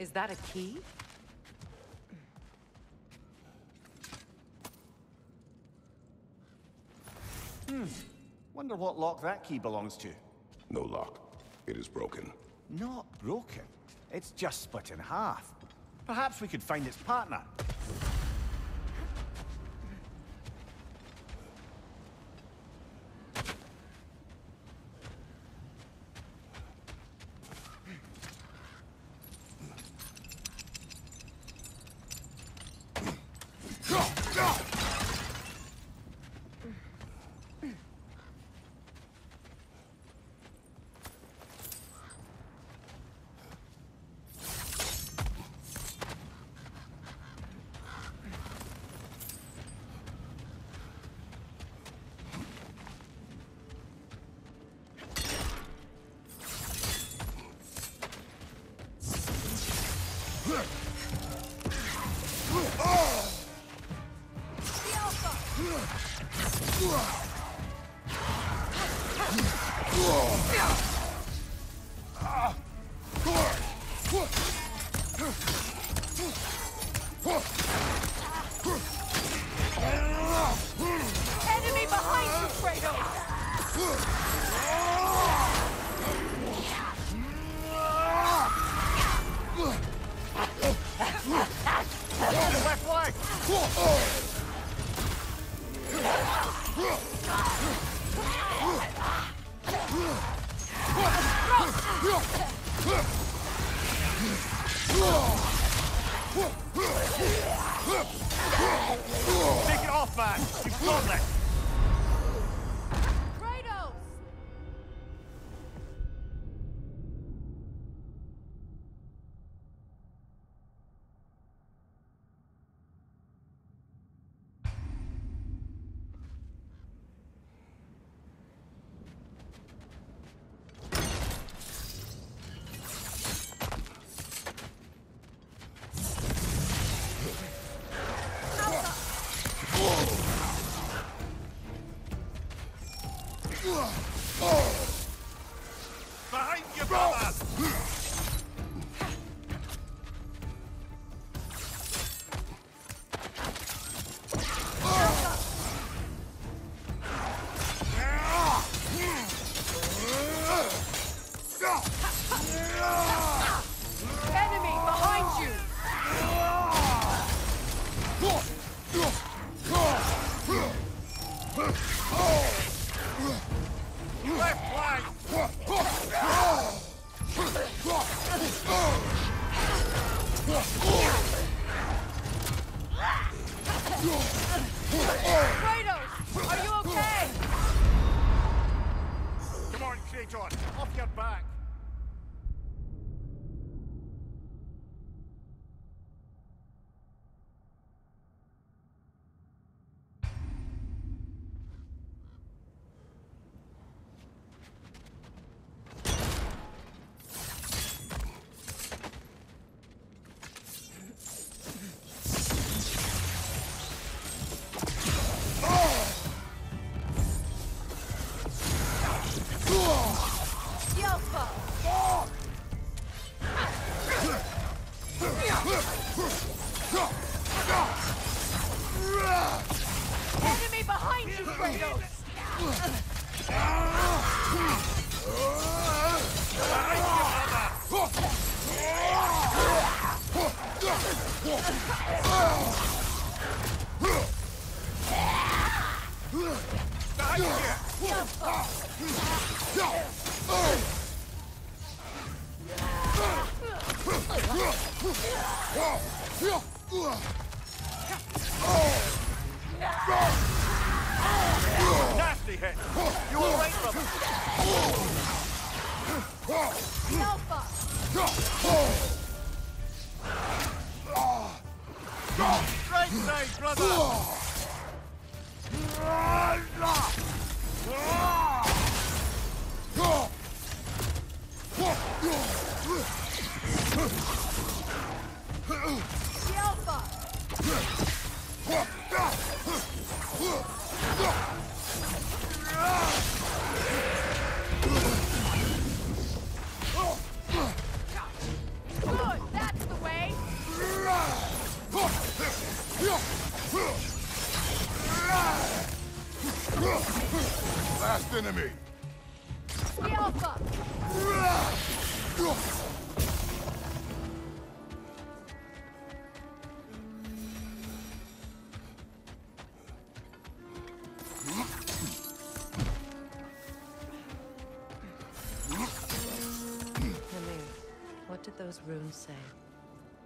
Is that a key? Hmm. Wonder what lock that key belongs to. No lock. It is broken. Not broken. It's just split in half. Perhaps we could find its partner. Enemy Take it off, man! You've got this! Enemy! The Alpha! Mimir, what did those runes say?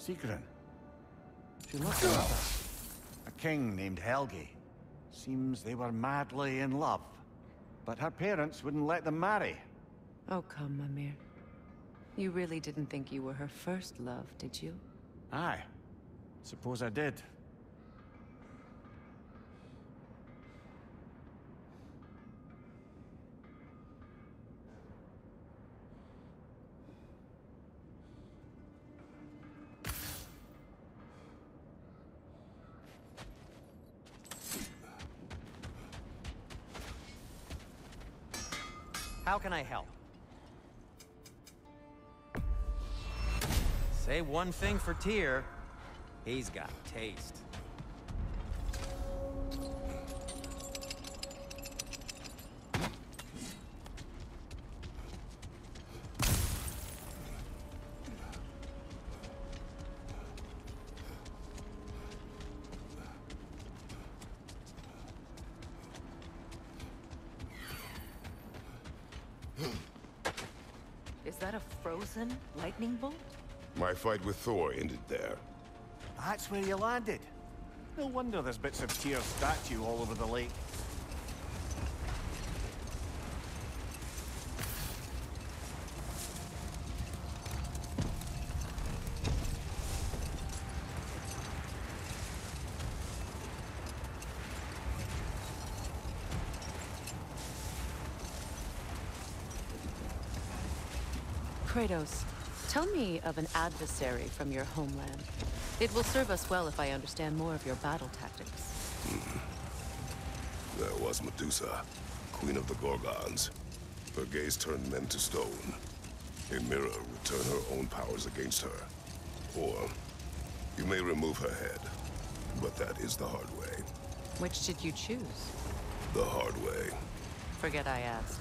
Sigrun. She looked at us. A king named Helgi. Seems they were madly in love. But her parents wouldn't let them marry. Oh, come, Mimir. You really didn't think you were her first love, did you? Aye. Suppose I did. Can I help? Say one thing for Tyr. He's got taste. That a frozen lightning bolt? My fight with Thor ended there. That's where you landed. No wonder there's bits of Tyr's statue all over the lake. Kratos, tell me of an adversary from your homeland. It will serve us well if I understand more of your battle tactics. Hmm. There was Medusa, queen of the Gorgons. Her gaze turned men to stone. A mirror would turn her own powers against her. Or, you may remove her head, but that is the hard way. Which did you choose? The hard way. Forget I asked.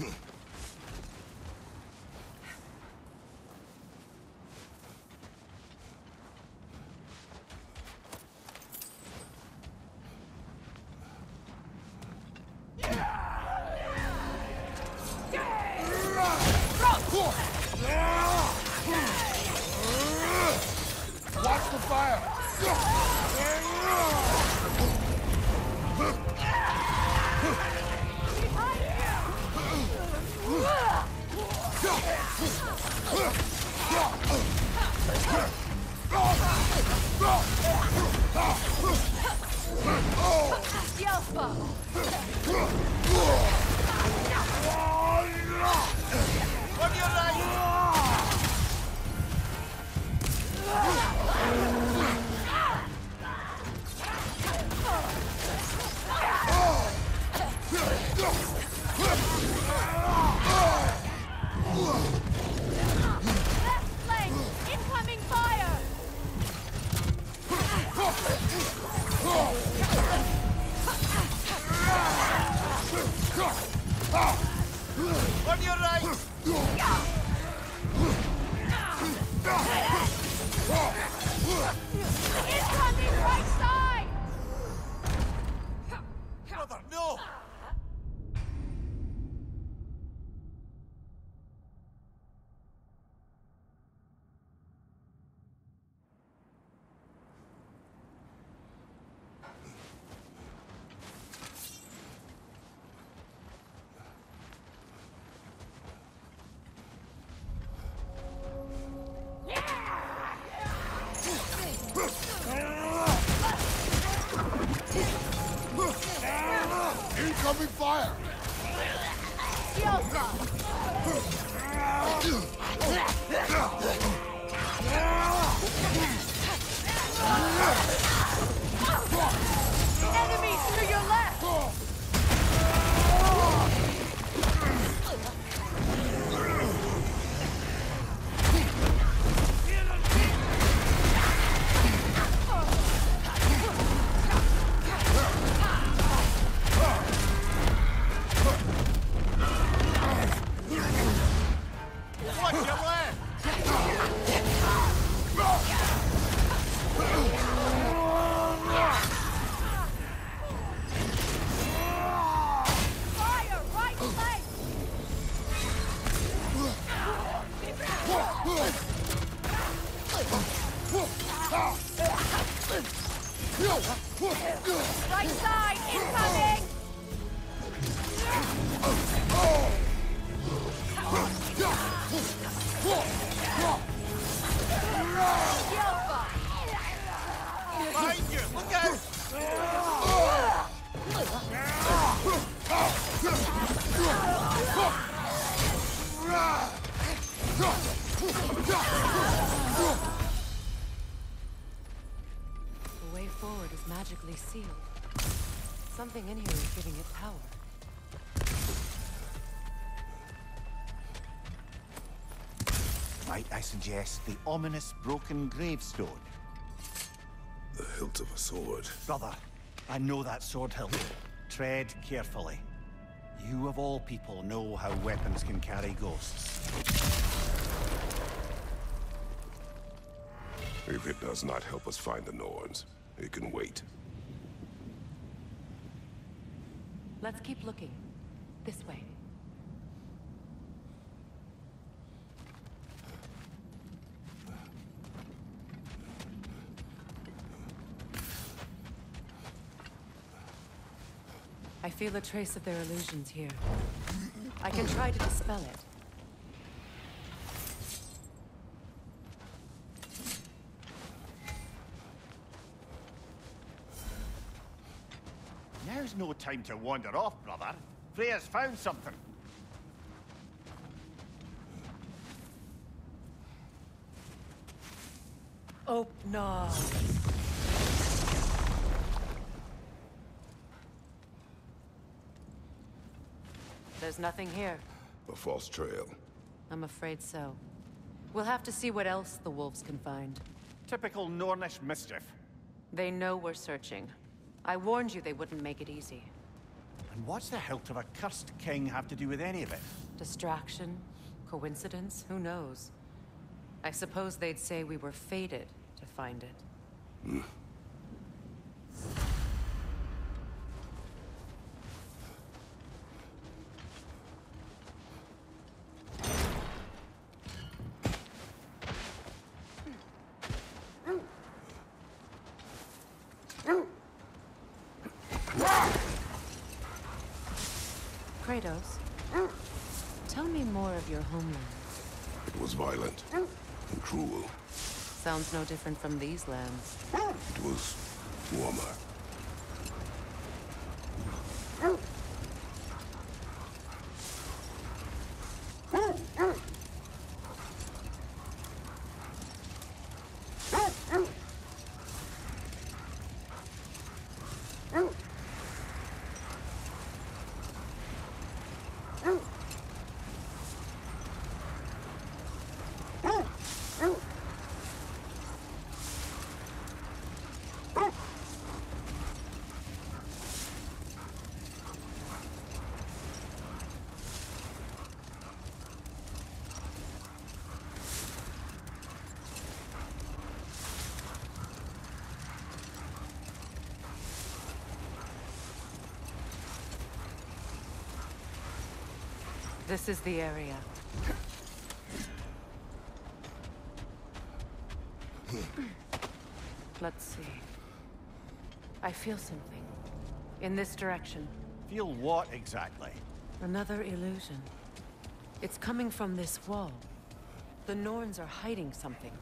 Watch Left fire! Yelpa! The way forward is magically sealed. Something in here is giving it power. Might I suggest the ominous broken gravestone? The hilt of a sword. Brother, I know that sword hilt. Tread carefully. You of all people know how weapons can carry ghosts. If it does not help us find the Norns, it can wait. Let's keep looking. This way. I feel a trace of their illusions here. I can try to dispel it. Time to wander off, brother. Freya's found something. Oh, no. There's nothing here. A false trail. I'm afraid so. We'll have to see what else the wolves can find. Typical Nornish mischief. They know we're searching. I warned you they wouldn't make it easy. And what's the hilt of a cursed king have to do with any of it? Distraction? Coincidence? Who knows? I suppose they'd say we were fated to find it. Hmm. Kratos, tell me more of your homeland. It was violent and cruel. Sounds no different from these lands. It was warmer. This is the area. Let's see. I feel something. In this direction. Feel what exactly? Another illusion. It's coming from this wall. The Norns are hiding something.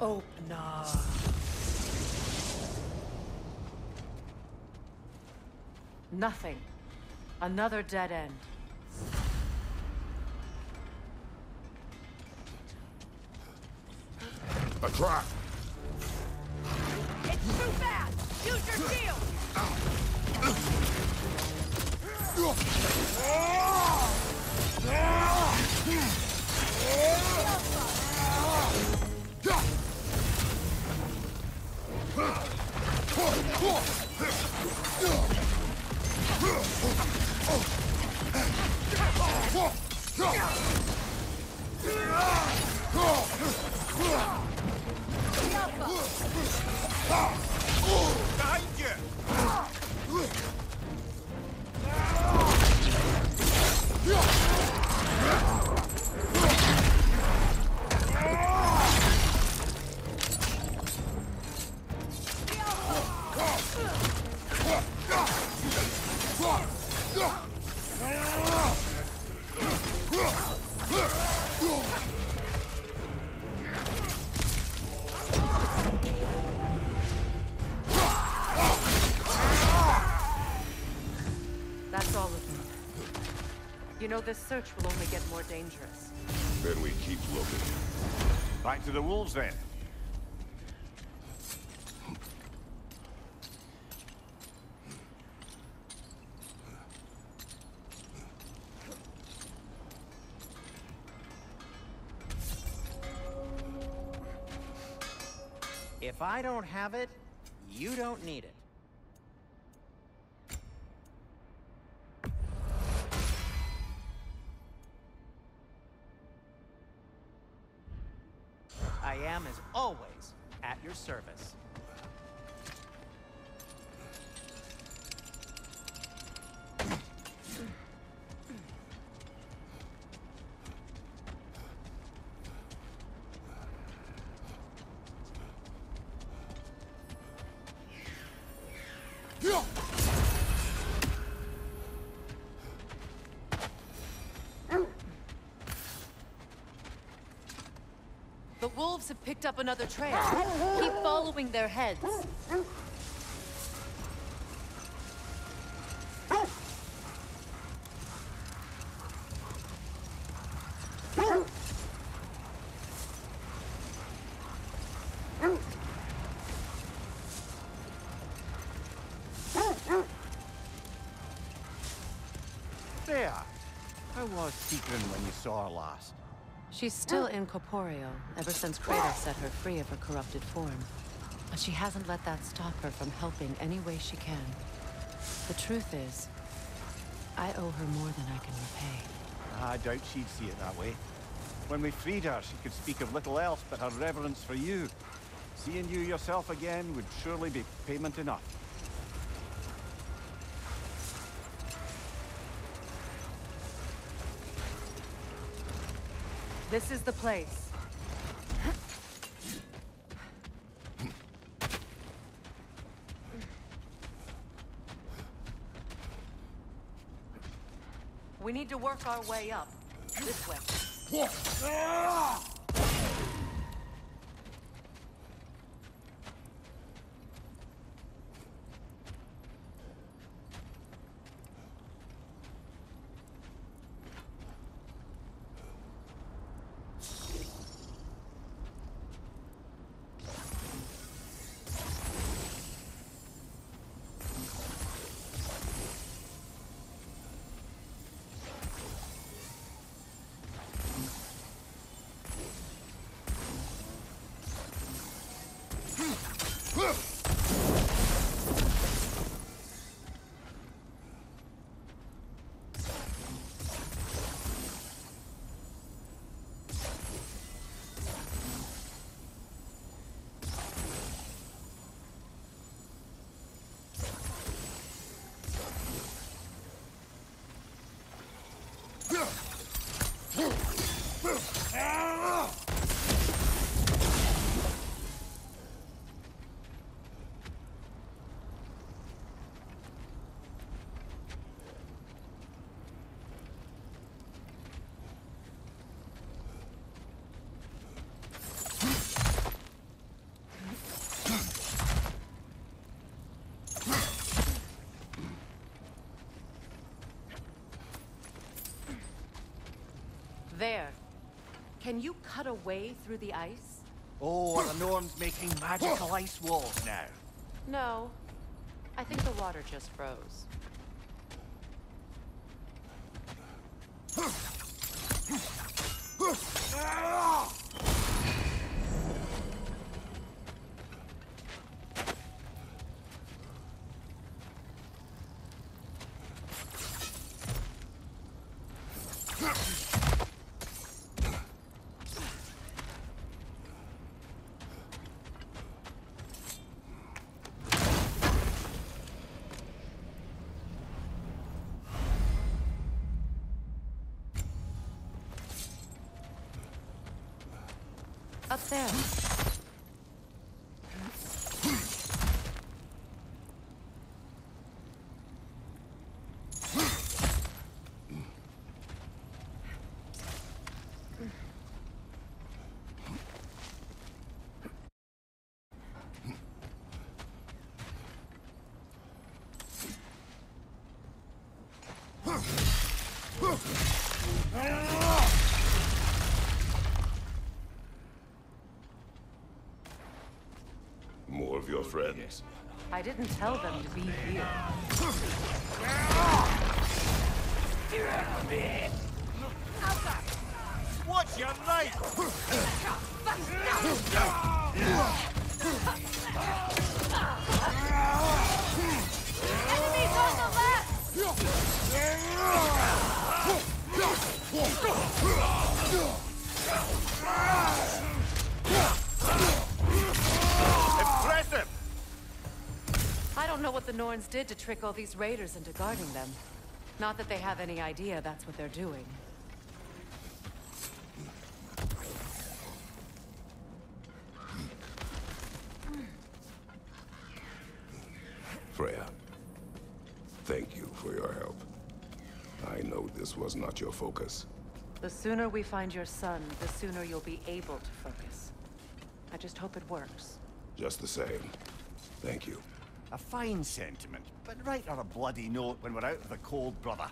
Oh, Open up. Nothing. Another dead end. A trap! It's too fast! Use your shield! That's all of them. You know, this search will only get more dangerous. Then we keep looking. Back to the wolves then. I don't have it, you don't need it. I am, as always, at your service. Wolves have picked up another trail. Keep following their heads. There. I was Secret when you saw her last? She's still oh. incorporeal, ever since Kratos set her free of her corrupted form. But she hasn't let that stop her from helping any way she can. The truth is, I owe her more than I can repay. I doubt she'd see it that way. When we freed her, she could speak of little else but her reverence for you. Seeing you yourself again would surely be payment enough. This is the place. We need to work our way up. This way. There. Can you cut a way through the ice? Oh, are the Norns making magical ice walls now? No. I think the water just froze. Up there. More of your friends. I didn't tell them to be here. What's your right? Norns did to trick all these raiders into guarding them. Not that they have any idea that's what they're doing. Freya, thank you for your help. I know this was not your focus. The sooner we find your son, the sooner you'll be able to focus. I just hope it works. Just the same, thank you. A fine sentiment, but write her a bloody note when we're out of the cold, brother.